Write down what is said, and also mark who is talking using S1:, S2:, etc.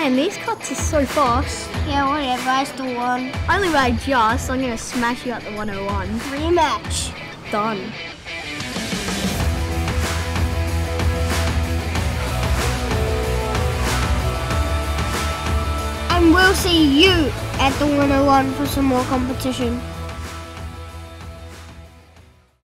S1: Man, these karts are so fast.
S2: Yeah, whatever, I still won.
S1: I Only ride just, I'm gonna smash you at the 101.
S2: Rematch.
S1: Done.
S2: And we'll see you at the 101 for some more competition.